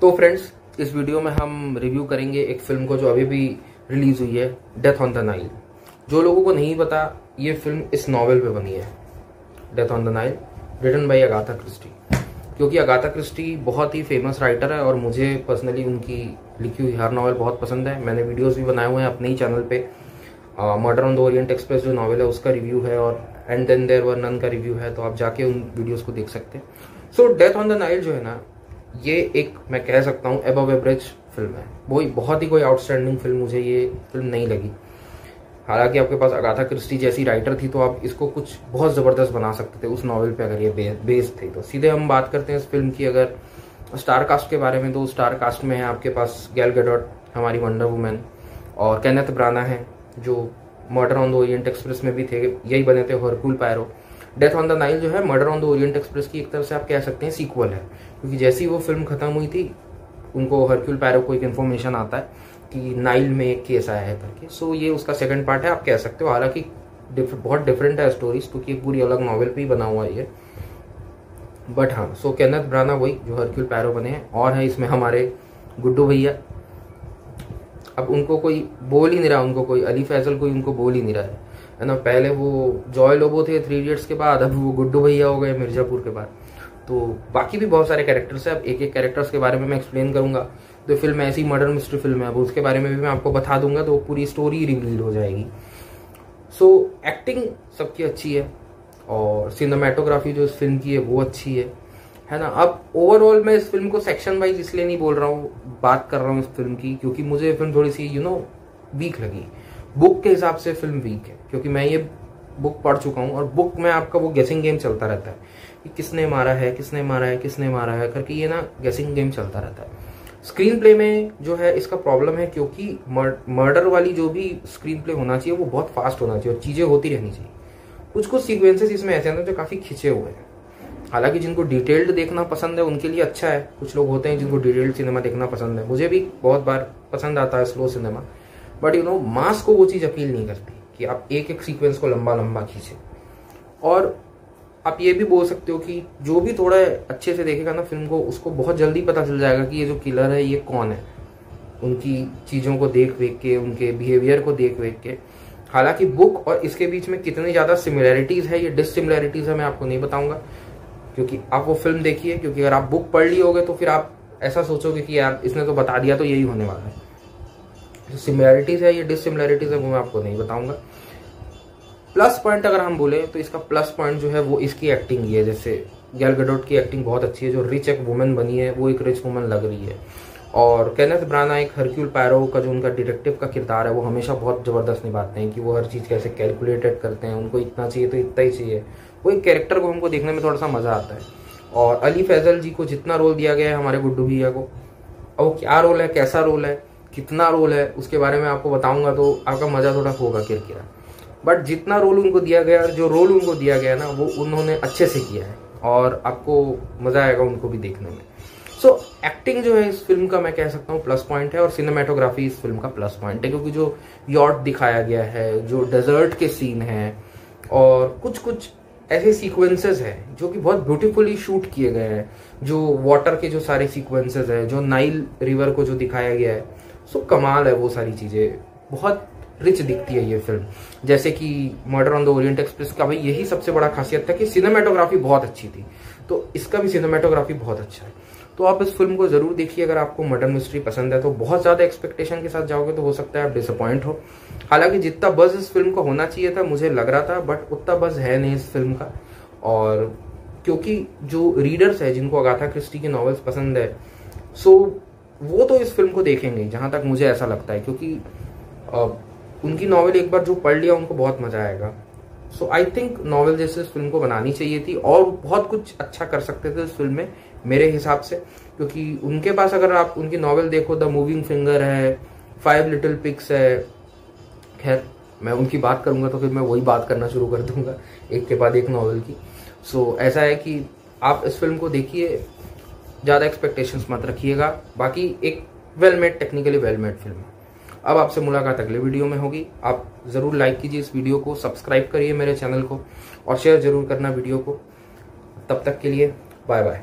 तो फ्रेंड्स इस वीडियो में हम रिव्यू करेंगे एक फ़िल्म को जो अभी भी रिलीज़ हुई है डेथ ऑन द नाइल जो लोगों को नहीं पता, ये फ़िल्म इस नॉवल पे बनी है death on the Nile written by Agatha Christie क्योंकि अगाथा क्रिस्टी बहुत ही फ़ेमस राइटर है और मुझे पर्सनली उनकी लिखी हुई हर नॉवल बहुत पसंद है। मैंने वीडियोस भी बनाए हुए हैं अपने ही चैनल पे। Murder on the Orient Express जो नॉवल है, उसका रिव्यू है और and then there were none का रिव्यू है तो आप जाके उन वीडियोज़ को देख सकते हैं। So death on the Nile जो है ना ये एक मैं कह सकता हूँ एबव एवरेज फ़िल्म है। वो बहुत ही कोई आउटस्टैंडिंग फ़िल्म मुझे ये फ़िल्म नहीं लगी। हालाँकि आपके पास अगाथा क्रिस्टी जैसी राइटर थी तो आप इसको कुछ बहुत ज़बरदस्त बना सकते थे उस नॉवल पे अगर ये बे, बेस थे। तो सीधे हम बात करते हैं इस फ़िल्म की अगर स्टार कास्ट के बारे में तो स्टार कास्ट में है आपके पास गैल गडोट हमारी वंडर वुमेन और कैनेथ ब्राना है जो murder on the Orient Express में भी थे। यही बने थे हरकुल पैरो डेथ ऑन द नाइल जो है murder on the Orient Express की एक तरह से आप कह सकते हैं सीक्वल है। क्योंकि जैसी वो फ़िल्म खत्म हुई थी, उनको हरक्यूल पैरो को एक इन्फॉर्मेशन आता है कि नाइल में एक केस आया है करके। सो ये उसका सेकंड पार्ट है, आप कह सकते हो। हालाँकि बहुत डिफरेंट है स्टोरीज क्योंकि पूरी अलग नॉवल पे ही बना हुआ ये। बट हाँ सो कैनथ ब्राना वही, जो हरक्यूल पैरो बने हैं, और है इसमें हमारे गुड्डू भैया। अब उनको कोई बोल ही नहीं रहा, उनको कोई, अली फैजल कोई उनको बोल ही नहीं रहा है। है ना, पहले वो जॉय लोबो थे थ्री इडियट्स के बाद, अब वो गुड्डू भैया हो गए मिर्जापुर के बाद। तो बाकी भी बहुत सारे कैरेक्टर्स हैं, अब एक एक कैरेक्टर्स के बारे में मैं एक्सप्लेन करूँगा। तो फ़िल्म ऐसी मर्डर मिस्ट्री फ़िल्म है, अब उसके बारे में भी मैं आपको बता दूँगा तो पूरी स्टोरी रिवील हो जाएगी। सो एक्टिंग सबकी अच्छी है, और सिनेमाटोग्राफी जो इस फ़िल्म की है, वो अच्छी है है ना? अब ओवरऑल मैं इस फ़िल्म को सेक्शन वाइज इसलिए नहीं बोल रहा हूँ, बात कर रहा हूँ इस फ़िल्म की, क्योंकि मुझे फ़िल्म थोड़ी सी यू नो वीक लगी। बुक के हिसाब से फ़िल्म वीक है, क्योंकि मैं ये बुक पढ़ चुका हूँ और बुक में आपका वो गेसिंग गेम चलता रहता है कि किसने मारा है, किसने मारा है, किसने मारा है, करके ये ना गेसिंग गेम चलता रहता है। स्क्रीन प्ले में जो है इसका प्रॉब्लम है क्योंकि मर्डर वाली जो भी स्क्रीन प्ले होना चाहिए, वो बहुत फास्ट होना चाहिए और चीज़ें होती रहनी चाहिए। कुछ कुछ सीक्वेंसेस इसमें ऐसे हैं जो काफ़ी खिंचे हुए हैं। हालाँकि जिनको डिटेल्ड देखना पसंद है, उनके लिए अच्छा है। कुछ लोग होते हैं जिनको डिटेल्ड सिनेमा देखना पसंद है। मुझे भी बहुत बार पसंद आता है slow cinema but you know mass को वो चीज़ अपील नहीं करती कि आप एक एक सीक्वेंस को लंबा लंबा खींचे। और आप ये भी बोल सकते हो कि जो भी थोड़ा अच्छे से देखेगा ना फ़िल्म को, उसको बहुत जल्दी पता चल जाएगा कि ये जो किलर है, ये कौन है। उनकी चीज़ों को देख वेख के, उनके बिहेवियर को देख वेख के। हालाँकि बुक और इसके बीच में कितनी ज़्यादा सिमिलैरिटीज़ है, ये डिससिमिलैरिटीज़ है, मैं आपको नहीं बताऊँगा। क्योंकि आप वो फ़िल्म देखिए, क्योंकि अगर आप बुक पढ़ ली होगे तो फिर आप ऐसा सोचोगे कि यार, इसने तो बता दिया तो यही होने वाला है। सिमिलैरिटीज़ है या डिससिमिलैरिटीज़ है वो मैं आपको नहीं बताऊँगा। प्लस पॉइंट अगर हम बोले तो इसका प्लस पॉइंट जो है वो इसकी एक्टिंग ही है। जैसे गैल गडोट की एक्टिंग बहुत अच्छी है, जो रिच एक वुमेन बनी है, वो एक रिच वुमेन लग रही है। और कैनेथ ब्राना एक हरक्यूल पैरो का जो उनका डिटेक्टिव का किरदार है, वो हमेशा बहुत ज़बरदस्त निभाते हैं कि वो हर चीज़ कैसे कैलकुलेटेड करते हैं, उनको इतना चाहिए तो इतना ही चाहिए। वो एक कैरेक्टर को हमको देखने में थोड़ा सा मज़ा आता है। और अली फैजल जी को जितना रोल दिया गया है हमारे गुड्डू भैया को और वो क्या रोल है, कैसा रोल है कितना रोल है उसके बारे में आपको बताऊँगा तो आपका मज़ा थोड़ा होगा किरकिरा। बट जितना रोल उनको दिया गया जो रोल उनको दिया गया ना वो उन्होंने अच्छे से किया है और आपको मज़ा आएगा उनको भी देखने में। सो so, एक्टिंग जो है इस फ़िल्म का मैं कह सकता हूँ प्लस पॉइंट है और सिनेमाटोग्राफी इस फ़िल्म का प्लस पॉइंट है क्योंकि जो यॉट दिखाया गया है जो डेजर्ट के सीन है और कुछ कुछ ऐसे सीक्वेंसेस हैं जो कि बहुत ब्यूटीफुली शूट किए गए हैं जो वाटर के जो सारे सीक्वेंसेस है जो नाइल रिवर को जो दिखाया गया है सो कमाल है वो सारी चीज़ें। बहुत रिच दिखती है ये फ़िल्म जैसे कि murder on the Orient Express का भाई, यही सबसे बड़ा खासियत था कि सिनेमाटोग्राफी बहुत अच्छी थी। तो इसका भी सिनेमाटोग्राफी बहुत अच्छा है। तो आप इस फ़िल्म को ज़रूर देखिए, अगर आपको मर्डर मिस्ट्री पसंद है तो बहुत ज़्यादा एक्सपेक्टेशन के साथ जाओगे तो हो सकता है आप डिसअपॉइंट हो। हालाँकि जितना बज इस फ़िल्म को होना चाहिए था, मुझे लग रहा था बट उतना बज है नहीं इस फ़िल्म का। और क्योंकि जो रीडर्स है, जिनको अगाथा क्रिस्टी के नॉवेल्स पसंद है सो वो तो इस फ़िल्म को देखेंगे जहाँ तक मुझे ऐसा लगता है क्योंकि आ, उनकी नॉवेल एक बार जो पढ़ लिया उनको बहुत मज़ा आएगा। सो आई थिंक नॉवेल जैसे इस फ़िल्म को बनानी चाहिए थी और बहुत कुछ अच्छा कर सकते थे इस फ़िल्म में मेरे हिसाब से क्योंकि उनके पास अगर आप उनकी नॉवेल देखो द मूविंग फिंगर है फाइव लिटिल पिक्स है खैर मैं उनकी बात करूँगा तो फिर मैं वही बात करना शुरू कर दूँगा एक के बाद एक नॉवेल की। सो so, ऐसा है कि आप इस फ़िल्म को देखिए ज़्यादा एक्सपेक्टेशंस मत रखिएगा। बाकी एक well made technically well made film अब आपसे मुलाकात अगले वीडियो में होगी। आप ज़रूर लाइक कीजिए इस वीडियो को सब्सक्राइब करिए मेरे चैनल को और शेयर ज़रूर करना वीडियो को। तब तक के लिए बाय बाय